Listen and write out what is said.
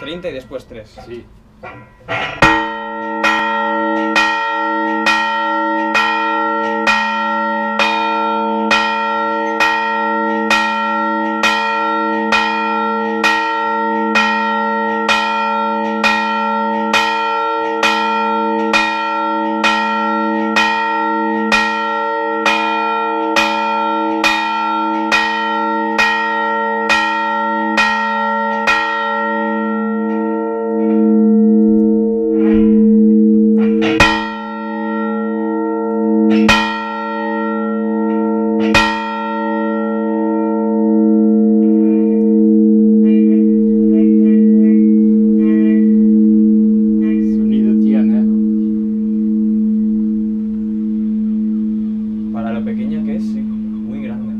30 y después 3. Sí. pequeña que es, sí, muy grande.